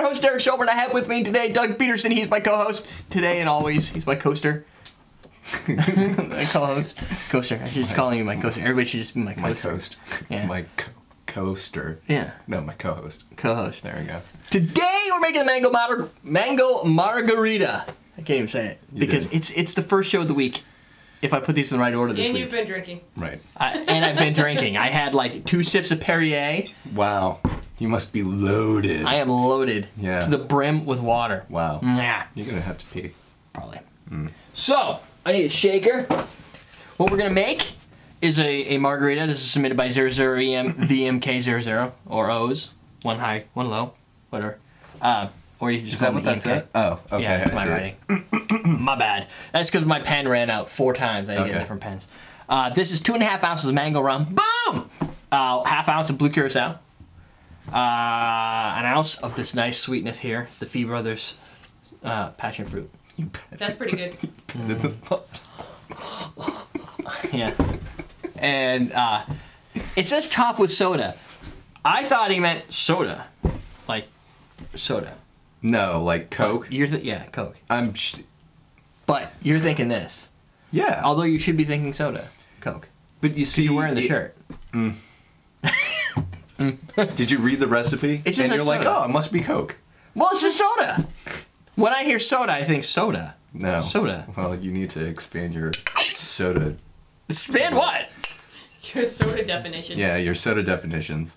your host, Derek Schober, and I have with me today Doug Peterson. He's my co-host today and always. He's my coaster. my co-host. Coaster. I should just call you my coaster. Everybody should just be my My coaster. toast. Yeah. My co- coaster. Yeah, No, my co-host. co-host. There we go. Today we're making the mango mar- mango margarita. I can't even say it You because did. it's it's the first show of the week. If I put these in the right order this And week, you've been drinking. Right. I, and I've been drinking. I had like two sips of Perrier. Wow. You must be loaded. I am loaded Yeah. to the brim with water. wow. Yeah, You're gonna have to pee. probably. So I need a shaker. What we're gonna make is a, a margarita. This is submitted by 00EM VMK00 or O's, one high, one low, whatever. Uh, or you just Is that what that said? Oh, okay. yeah, that's I my writing. my bad. That's because my pen ran out four times. I need to get Okay. different pens. Uh, this is two and a half ounces of mango rum. Boom! Uh, half ounce of blue curacao. Uh, an ounce of this nice sweetness here, the Fee Brothers uh, passion fruit. That's pretty good. Yeah. And uh, it says top with soda. I thought he meant soda, like soda. no, like Coke. You're th- yeah, Coke. I'm. Sh- But you're thinking this. yeah. Although you should be thinking soda, Coke. but you see, You're wearing the it- shirt. Did you read the recipe? It's just and like you're like, soda. oh, it must be Coke. Well, it's just soda. When I hear soda, I think soda. No. Soda. Well, you need to expand your soda. Expand what? Your soda definitions. Yeah, your soda definitions.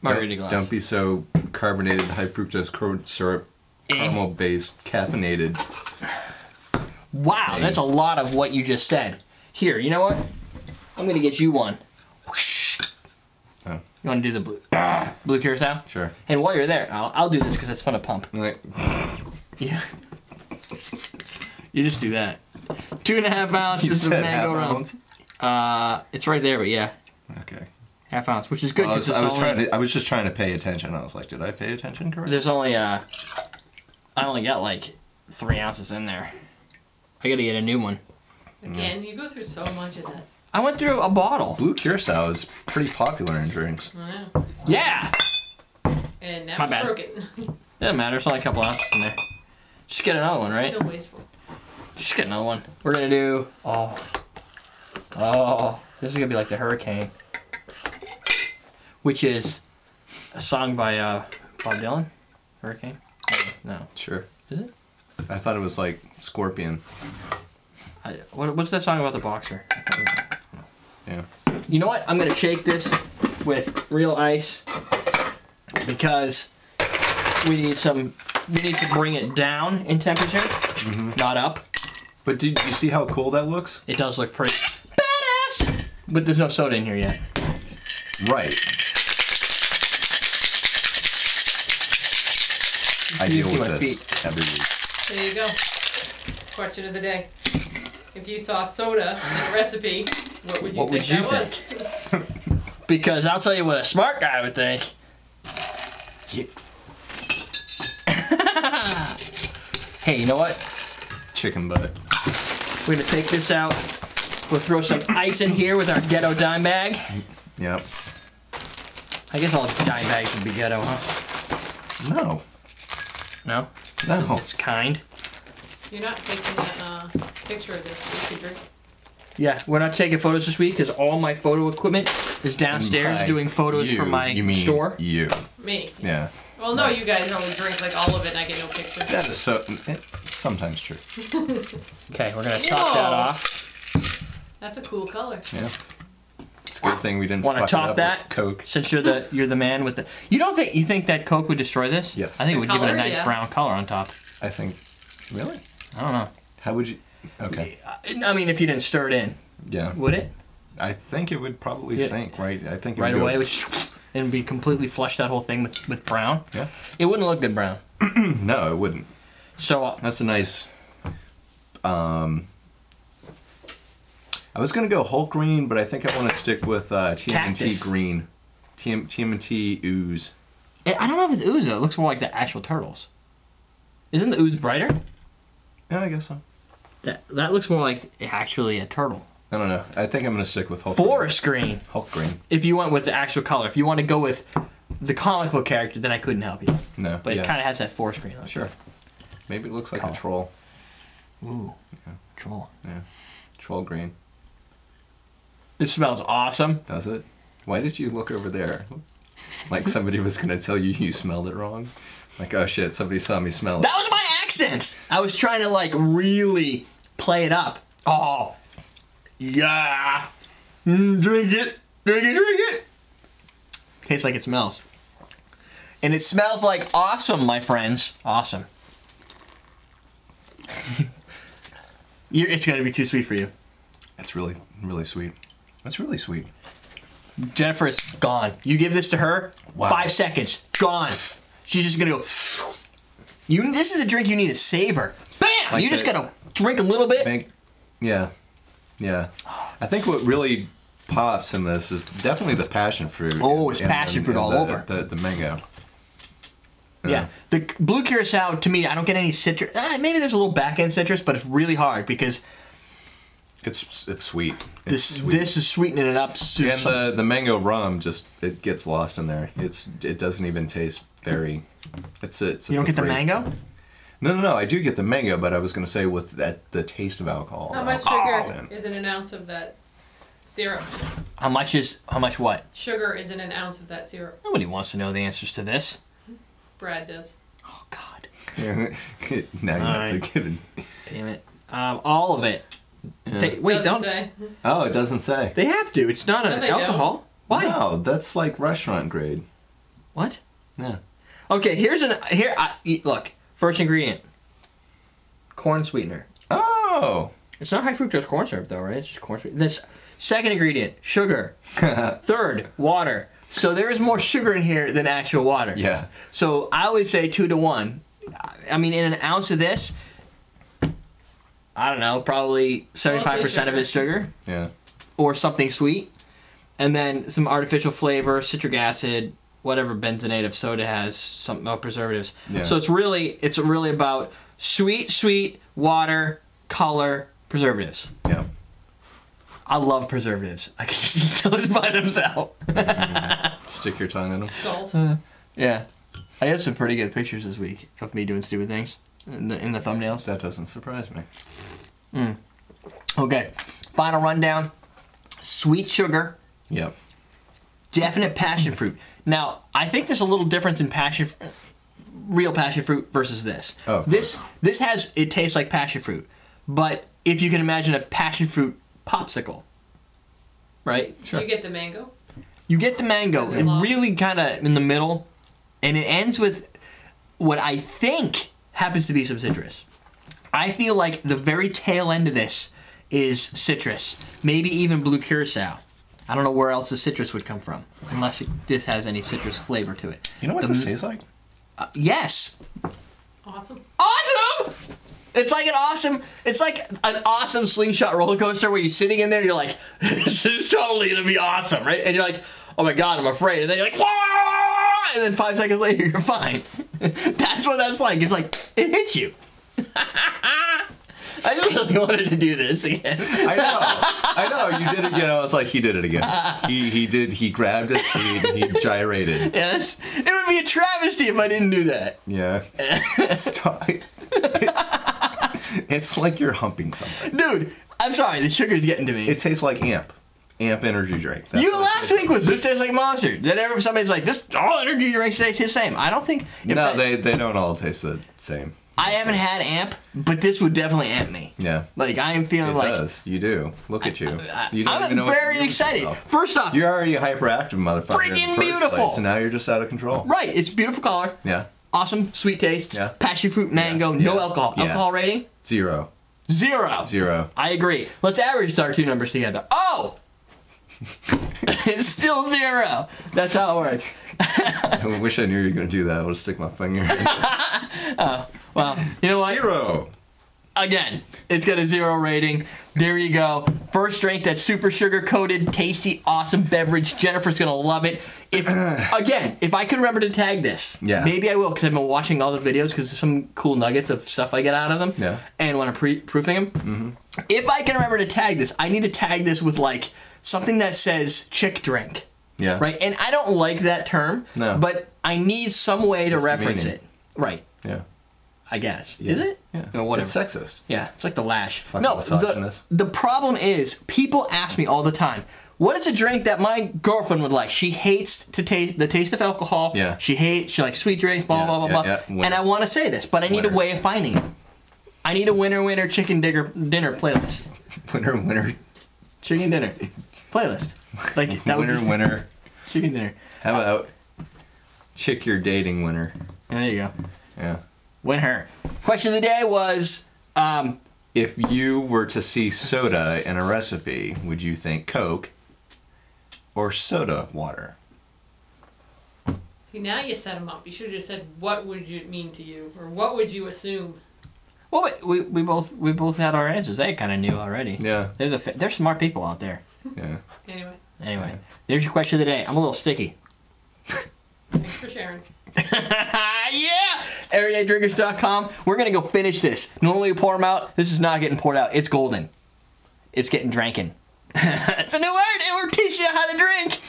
Margarita don't, glass. Don't be so carbonated, high fructose corn syrup, Eh. caramel based, caffeinated. Wow, that's a lot of what you just said. Here, you know what? I'm gonna get you one. You want to do the blue blue curacao? sure. And while you're there, I'll, I'll do this because it's fun to pump. Like, Yeah. you just do that. Two and a half ounces of mango half rum. ounce? Uh, it's right there, but yeah, Okay. half ounce, which is good Well, I was, I was trying to. I was just trying to pay attention. I was like, did I pay attention correctly? There's only uh, I only got like three ounces in there. I gotta get a new one. Again, you go through so much of that. I went through a bottle. Blue curacao is pretty popular in drinks. I know. Yeah. And now My it's bad. broken. Doesn't matter. It's only a couple ounces in there. Just get another one, right? Still wasteful. Just get another one. We're gonna do. Oh. Oh. This is gonna be like the hurricane. Which is a song by uh, Bob Dylan. Hurricane. No. Sure. Is it? I thought it was like Scorpion. I, what, what's that song about the boxer? Yeah. You know what? I'm gonna shake this with real ice because we need some. We need to bring it down in temperature, mm-hmm. not up. But did you see how cool that looks? It does look pretty badass, but there's no soda in here yet. Right. I deal with this feet. every week. There you go. Question of the day. If you saw soda in a recipe, what would you What would think you that think? was? Because I'll tell you what a smart guy would think. Yeah. Hey, you know what? Chicken butt. We're gonna take this out. We'll throw some ice in here with our ghetto dime bag. Yep. I guess all dime bags would be ghetto, huh? No. No? No. It's kind. You're not taking a uh, picture of this. You could drink. Yeah, we're not taking photos this week because all my photo equipment is downstairs By doing photos you, for my you mean store. You. Me. Yeah. Well, no, you guys only drink like all of it and I get no pictures. That is so. Sometimes true. Okay, we're gonna top that off. That's a cool color. Yeah. It's a good thing we didn't Wanna top that? Coke. Since you're the you're the man with the you don't think you think that Coke would destroy this? Yes. I think it The would give it a nice Yeah. brown color on top. I think. Really? I don't know. How would you? Okay. I mean, if you didn't stir it in, Yeah. would it I think it would probably Yeah. sink, right? I think it right away? It would and be completely flush that whole thing with, with brown. Yeah. It wouldn't look good brown. No, it wouldn't. So uh, That's a nice. Um. I was gonna go Hulk green, but I think I want to stick with uh, TMNT Cactus. green. TM, TMNT ooze. I I don't know if it's ooze though. It looks more like the actual turtles. Isn't the ooze brighter? Yeah, I guess so. That that looks more like actually a turtle. I don't know. I think I'm gonna stick with Hulk. Forest green. Hulk green. If you went with the actual color, if you want to go with the comic book character, then I couldn't help you. No. But yes. it kind of has that forest green on it. Sure. Maybe it looks like Color. a troll. Ooh. Yeah. Troll. Yeah. Troll green. It smells awesome. Does it? Why did you look over there? Like somebody was gonna tell you you smelled it wrong? Like, oh shit, somebody saw me smell it. That was my accent. I was trying to like really play it up. Oh, yeah. Mm, drink it, drink it, drink it. Tastes like it smells. And it smells like awesome, my friends. Awesome. You're, it's gonna be too sweet for you. It's really, really sweet. That's really sweet. Jennifer is gone. You give this to her, Wow. five seconds, gone. She's just gonna go. You. This is a drink you need to savor. Like you just gotta drink a little bit. Make, yeah, yeah. I think what really pops in this is definitely the passion fruit. Oh, it's and- passion and- fruit and all the, over. The, the mango. Yeah. The blue curacao, to me, I don't get any citrus. Uh, maybe there's a little back end citrus, but it's really hard because It's it's sweet. It's this sweet. this is sweetening it up. So and the the mango rum just it gets lost in there. It's it doesn't even taste very. It's it. you don't get the mango? No, no, no. I do get the mango, but I was gonna say with that the taste of alcohol. How much alcohol sugar then. is in an ounce of that syrup? How much is how much what? Sugar is in an ounce of that syrup. Nobody wants to know the answers to this. Brad does. Oh God, now you have to give it. damn it! Um, all of it. Yeah. They, wait, Doesn't don't say. Oh, it doesn't say. they have to? It's not No, an they don't. alcohol. Why? No, that's like restaurant grade. What? Yeah. Okay, here's an here. I, look, first ingredient: corn sweetener. Oh. It's not high fructose corn syrup though, right? It's just corn syrup. This second ingredient: sugar. Third, water. So there is more sugar in here than actual water. yeah. So I would say two to one. I mean, in an ounce of this, I don't know, probably seventy-five percent of it's sugar Yeah. or something sweet, and then some artificial flavor, citric acid, whatever benzoate of soda has, some uh, preservatives. Yeah. So it's really it's really about sweet, sweet water, color, preservatives. Yeah. I love preservatives. I can eat those by themselves. Stick your tongue in them. Salt. Yeah, I have some pretty good pictures this week of me doing stupid things in the, in the thumbnails. That doesn't surprise me. Okay, final rundown: sweet sugar, Yep. Definite passion fruit. Now, I think there's a little difference in passion, real passion fruit versus this. Oh, of this this has it tastes like passion fruit, but if you can imagine a passion fruit popsicle, right? Sure. You get the mango. You get the mango, it and really kind of in the middle, and it ends with what I think happens to be some citrus. I feel like the very tail end of this is citrus, maybe even blue curacao. I don't know where else the citrus would come from, unless it, this has any citrus flavor to it. You know what The this tastes like? Uh, yes, Awesome. awesome. It's like an awesome. It's like an awesome slingshot roller coaster where you're sitting in there. And You're like, this is totally gonna be awesome, right? And you're like, oh my god, I'm afraid. And then you're like, Wah! and then five seconds later, you're fine. that's what that's like. It's like it hits you. I just really wanted to do this again. I know. I know. You did it again. I was like, he did it again. He he did. He grabbed his seat and he gyrated. Yes, it would be a travesty if I didn't do that. Yeah. It's, it's, it's like you're humping something. Dude, I'm sorry, the sugar's getting to me. It tastes like amp. Amp energy drink. That's you last week was this tastes like monster. Then ever somebody's like, this all energy drinks taste the same. I don't think. No, that- they they don't all taste the same. I haven't had amp, but this would definitely amp me. Yeah. Like I am feeling like It like does. You do. Look at you. I, You am even know very excited. First off, You're already a hyperactive motherfucker. in the Freaking beautiful. Place, and now you're just out of control. right? It's beautiful color, Yeah. awesome sweet tastes, Yeah. passion fruit, mango, no Yeah. alcohol. Yeah. Alcohol rating Zero. zero. Zero. I agree. Let's average our two numbers together. Oh, it's still zero. That's how it works. I wish I knew you were gonna do that. I would stick my finger. in. Well, you know what? Zero. Again, it's got a zero rating. There you go. First drink that's super sugar coated, tasty, awesome beverage. Jennifer's gonna love it. If again, if I could remember to tag this, Yeah. maybe I will because I've been watching all the videos because there's some cool nuggets of stuff I get out of them. Yeah. And when I'm pre- proofing them, mm-hmm. if I can remember to tag this, I need to tag this with like something that says chick drink. Yeah. Right. And I don't like that term. No. But I need some way to It's reference demeaning. it. Right. Yeah. I guess. Yeah. Is it? Yeah. No, whatever. It's sexist. Yeah, it's like the lash. Fucking no, the, the problem is people ask me all the time, what is a drink that my girlfriend would like? She hates to taste the taste of alcohol. Yeah. She hates she likes sweet drinks, blah Yeah, blah blah yeah, blah. yeah. And I want to say this, but I need a way of finding it. I need a winner winner chicken digger dinner playlist. Winner, winner, Chicken dinner playlist. Like that winner, would be winner. chicken dinner. How about chick you're dating winner? There you go. Yeah. Win her. Question of the day was um, If you were to see soda in a recipe, would you think Coke or soda water? See, now you set them up. You should have just said, "What would it mean to you?" or "What would you assume?" well, we, we, we both we both had our answers. They kind of knew already. Yeah. They're the they're smart people out there. Yeah. Anyway, Anyway, there's your question of the day. I'm a little sticky. thanks for sharing. yeah! EverydayDrinkers.com. We're gonna go finish this. Normally we pour them out. This is not getting poured out. It's golden. It's getting dranken. it's a new word, and we're teaching you how to drink.